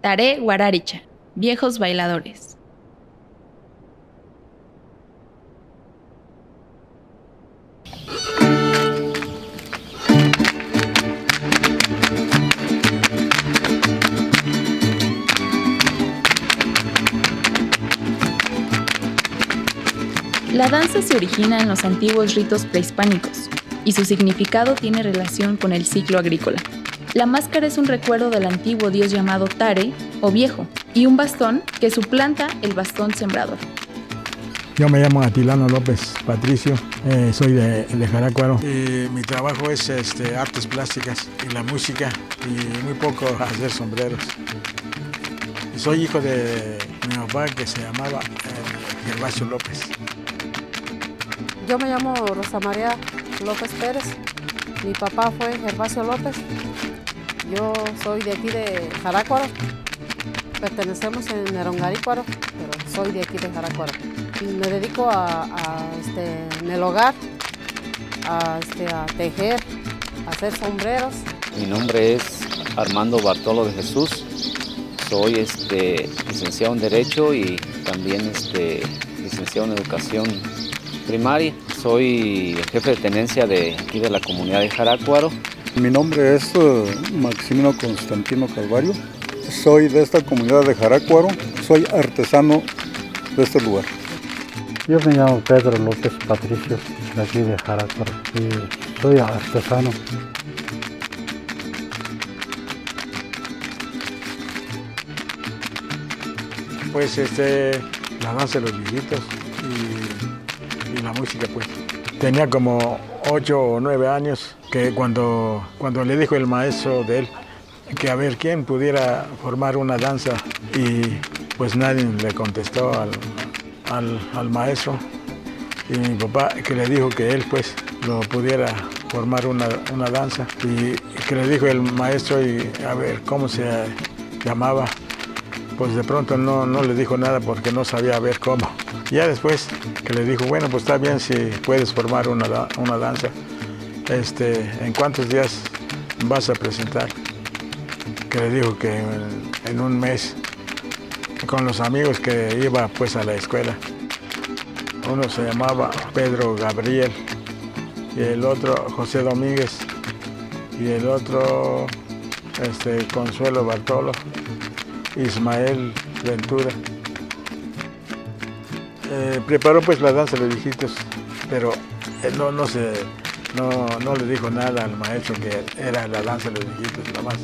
Tare Guararicha, viejos bailadores. La danza se origina en los antiguos ritos prehispánicos y su significado tiene relación con el ciclo agrícola. La máscara es un recuerdo del antiguo dios llamado Tare o viejo y un bastón que suplanta el bastón sembrador. Yo me llamo Atilano López Patricio, eh, soy de, de Jaracuaro y mi trabajo es este, artes plásticas y la música y muy poco hacer sombreros. Soy hijo de mi papá que se llamaba eh, Gervasio López. Yo me llamo Rosa María López Pérez. Mi papá fue Gervasio López. Yo soy de aquí de Jaracuaro. Pertenecemos en Nerongarícuaro, pero soy de aquí de Jaracuaro. Y me dedico a, a, este, en el hogar a, este, a tejer, a hacer sombreros. Mi nombre es Armando Bartolo de Jesús. Soy este, licenciado en Derecho y también este, licenciado en Educación primaria. Soy jefe de tenencia de aquí de la comunidad de Jaracuaro. Mi nombre es uh, Maximino Constantino Calvario. Soy de esta comunidad de Jaracuaro. Soy artesano de este lugar. Yo me llamo Pedro López Patricio, de aquí de Jaracuaro, y soy artesano. Pues este, la danza de los viejitos y, y la música pues. Tenía como ocho o nueve años que cuando, cuando le dijo el maestro de él que a ver quién pudiera formar una danza y pues nadie le contestó al, al, maestro. Y mi papá que le dijo que él pues lo pudiera formar una, una danza. Y que le dijo el maestro y a ver cómo se llamaba pues de pronto no, no le dijo nada porque no sabía ver cómo. Ya después que le dijo, bueno, pues está bien si puedes formar una, una danza. Este, ¿En cuántos días vas a presentar? Que le dijo que en, en un mes, con los amigos que iba pues a la escuela. Uno se llamaba Pedro Gabriel y el otro José Domínguez y el otro este, Consuelo Bartolo. Ismael Ventura. Eh, preparó pues la danza de viejitos, pero él no, no, se, no, no, le dijo nada al maestro que era la danza de los viejitos, nada más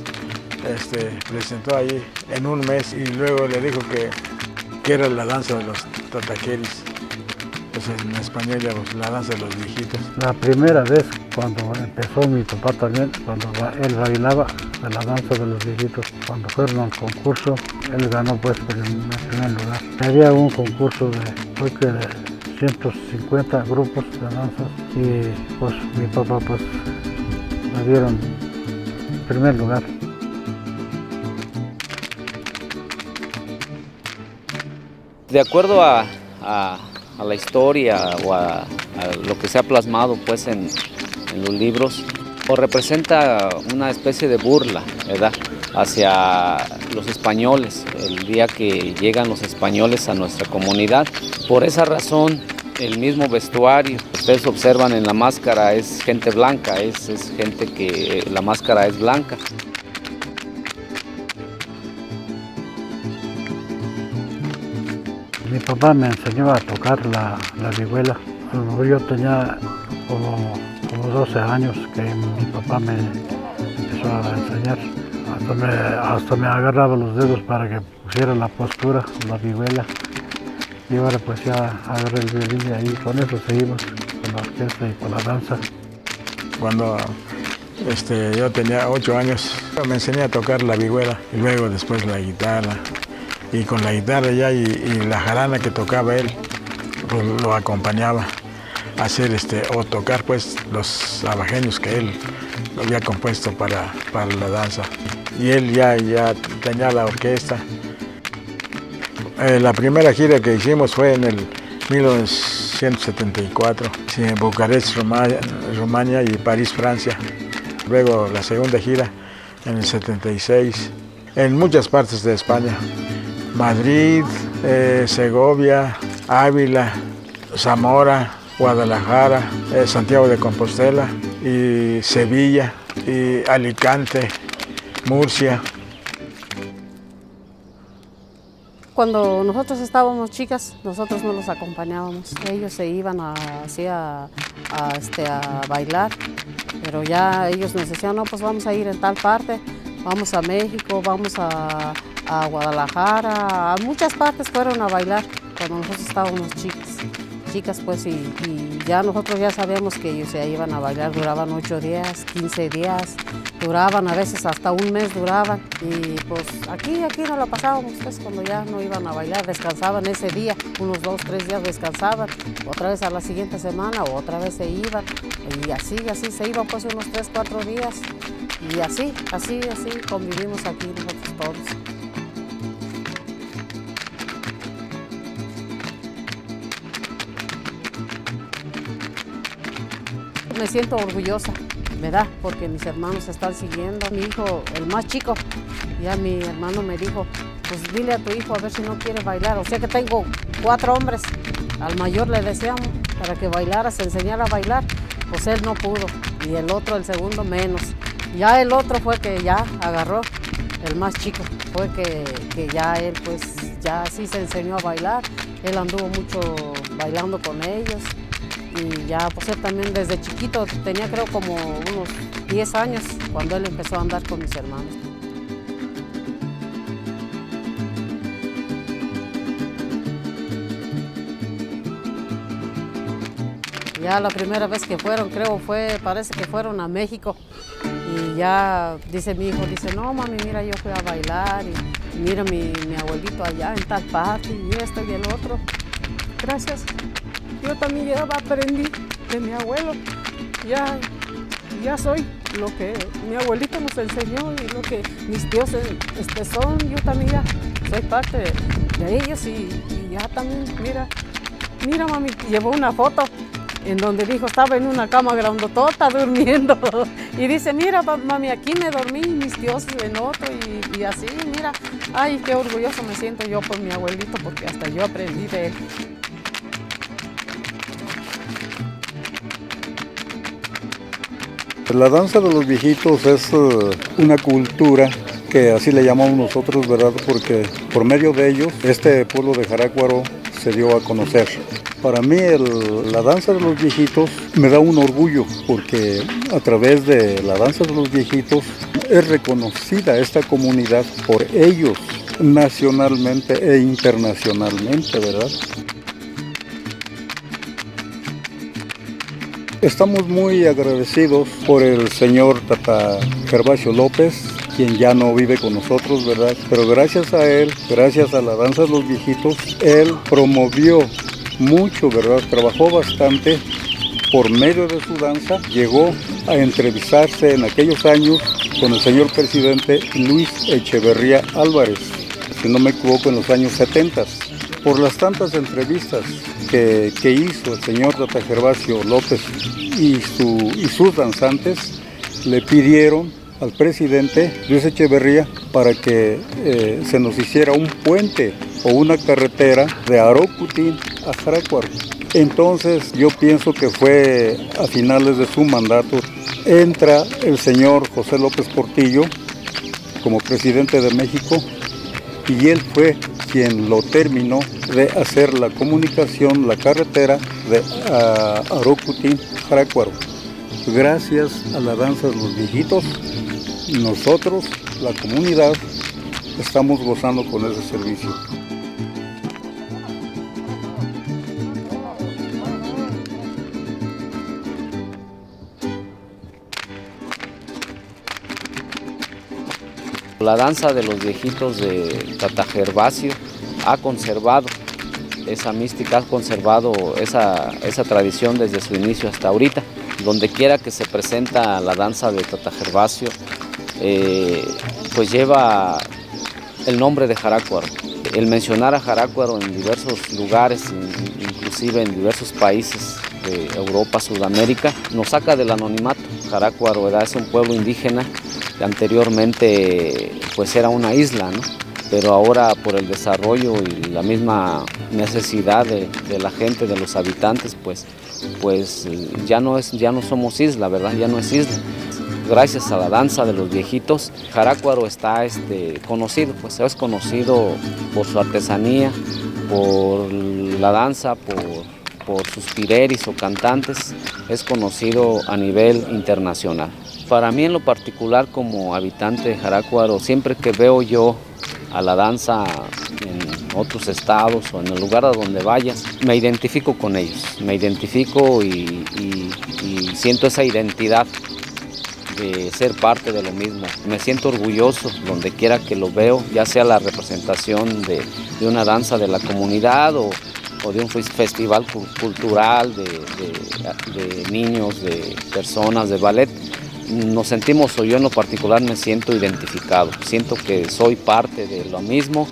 este, presentó ahí en un mes y luego le dijo que, que era la danza de los tataqueris. Pues en español digamos, la danza de los viejitos. La primera vez cuando empezó mi papá también, cuando él bailaba de la danza de los viejitos, cuando fueron al concurso, él ganó pues en primer lugar. Había un concurso de, creo que de 150 grupos de danzas y pues mi papá pues me dieron primer lugar. De acuerdo a, a a la historia o a, lo que se ha plasmado pues en, en, los libros o representa una especie de burla ¿verdad? hacia los españoles el día que llegan los españoles a nuestra comunidad por esa razón el mismo vestuario ustedes observan en la máscara es gente blanca es, es gente que la máscara es blanca papá me enseñó a tocar la, la vihuela. Yo tenía como, como, 12 años que mi papá me empezó a enseñar. Hasta me, agarraba los dedos para que pusiera la postura, la vihuela. Y ahora pues ya agarré el violín y ahí con eso seguimos, con la orquesta y con la danza. Cuando este, yo tenía 8 años me enseñé a tocar la vihuela y luego después la guitarra, y con la guitarra ya y, la jarana que tocaba él, pues lo acompañaba a hacer este, o tocar pues los abajeños que él había compuesto para, para la danza. Y él ya, ya tenía la orquesta. Eh, la primera gira que hicimos fue en el 1974, sí, en Bucarest, Rumania, Rumania y París, Francia. Luego la segunda gira en el 76 en muchas partes de España. Madrid, eh, Segovia, Ávila, Zamora, Guadalajara, eh, Santiago de Compostela y Sevilla y Alicante, Murcia. Cuando nosotros estábamos chicas, nosotros no los acompañábamos. Ellos se iban a, así a, este, a bailar, pero ya ellos nos decían, no, pues vamos a ir en tal parte, vamos a México, vamos a, a Guadalajara, a muchas partes fueron a bailar cuando nosotros estábamos chicas. Chicas pues y, ya nosotros ya sabíamos que ellos se iban a bailar, duraban 8 días, 15 días, duraban a veces hasta un mes duraban. Y pues aquí, aquí no la pasábamos pues cuando ya no iban a bailar, descansaban ese día, unos dos, tres días descansaban, otra vez a la siguiente semana otra vez se iban y así, así se iban pues unos tres, cuatro días. Y así, así, así convivimos aquí nosotros todos. Me siento orgullosa, ¿verdad? Porque mis hermanos están siguiendo. Mi hijo, el más chico, ya mi hermano me dijo, pues dile a tu hijo a ver si no quiere bailar. O sea que tengo cuatro hombres. Al mayor le deseamos para que bailara, se enseñara a bailar. Pues él no pudo. Y el otro, el segundo, menos. Ya el otro fue que ya agarró, el más chico. Fue que, que ya él pues ya sí se enseñó a bailar. Él anduvo mucho bailando con ellos y ya pues él también desde chiquito, tenía creo como unos 10 años cuando él empezó a andar con mis hermanos. Ya la primera vez que fueron, creo fue, parece que fueron a México. Y ya dice mi hijo, dice, no mami, mira, yo fui a bailar y mira mi, mi abuelito allá en tal parte y esto y el otro. Gracias yo también ya aprendí de mi abuelo. Ya, ya soy lo que mi abuelito nos enseñó y lo que mis dioses este, son. Yo también ya soy parte de, ellos y, ya también, mira, mira mami, llevó una foto en donde dijo estaba en una cama grandotota durmiendo y dice mira mami aquí me dormí mis dioses en otro y, y, así mira ay qué orgulloso me siento yo por mi abuelito porque hasta yo aprendí de él La danza de los viejitos es eh, una cultura que así le llamamos nosotros, ¿verdad? Porque por medio de ellos este pueblo de Jarácuaro se dio a conocer. Para mí la danza de los viejitos me da un orgullo porque a través de la danza de los viejitos es reconocida esta comunidad por ellos nacionalmente e internacionalmente, ¿verdad? Estamos muy agradecidos por el señor Tata Gervasio López, quien ya no vive con nosotros, ¿verdad? Pero gracias a él, gracias a la danza de los viejitos, él promovió mucho, ¿verdad? Trabajó bastante por medio de su danza, llegó a entrevistarse en aquellos años con el señor presidente Luis Echeverría Álvarez, si no me equivoco, en los años 70. Por las tantas entrevistas que, hizo el señor Tata Gervasio López y, su, y sus danzantes, le pidieron al presidente Luis Echeverría para que eh, se nos hiciera un puente o una carretera de Arocutín a Jaracuaro. Entonces yo pienso que fue a finales de su mandato, entra el señor José López Portillo como presidente de México y él fue quien lo terminó de hacer la comunicación, la carretera de Arocutín, Jaracuaro. Gracias a la danza de los viejitos, nosotros, la comunidad, estamos gozando con ese servicio. La danza de los viejitos de Tata Gervasio ha conservado esa mística, ha conservado esa, tradición desde su inicio hasta ahorita. Donde quiera que se presenta la danza de Tata Gervasio, eh, pues lleva el nombre de Jaracuaro. El mencionar a Jaracuaro en diversos lugares, inclusive en diversos países de Europa, Sudamérica, nos saca del anonimato. Jaracuaro es un pueblo indígena Anteriormente pues era una isla, pero ahora por el desarrollo y la misma necesidad de, la gente, de los habitantes, pues, pues ya, no es, ya no somos isla, ¿verdad? Ya no es isla. Gracias a la danza de los viejitos, Jarácuaro está este, conocido, pues es conocido por su artesanía, por la danza, por, por sus pireris o cantantes, es conocido a nivel internacional. Para mí en lo particular como habitante de Jarácuaro, siempre que veo yo a la danza en otros estados o en el lugar a donde vayas, me identifico con ellos, me identifico y, siento esa identidad de ser parte de lo mismo. Me siento orgulloso donde quiera que lo veo, ya sea la representación de, una danza de la comunidad o, de un festival cultural de niños, de personas, de ballet nos sentimos, o yo en lo particular me siento identificado, siento que soy parte de lo mismo.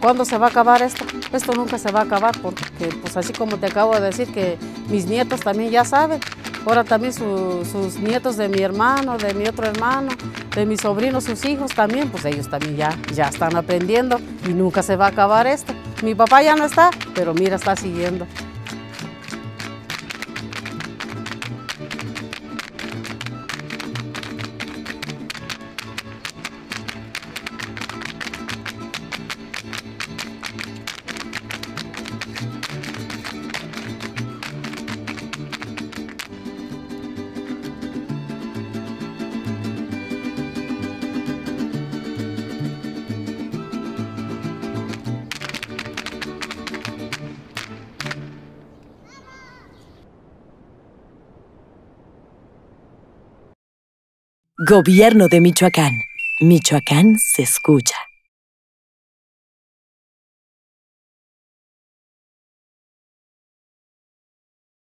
¿Cuándo se va a acabar esto? Esto nunca se va a acabar porque, pues así como te acabo de decir, que mis nietos también ya saben. Ahora también sus nietos de mi hermano, de mi otro hermano, de mis sobrinos, sus hijos también, pues ellos también ya, ya están aprendiendo y nunca se va a acabar esto. Mi papá ya no está, pero mira, está siguiendo. Gobierno de Michoacán. Michoacán se escucha.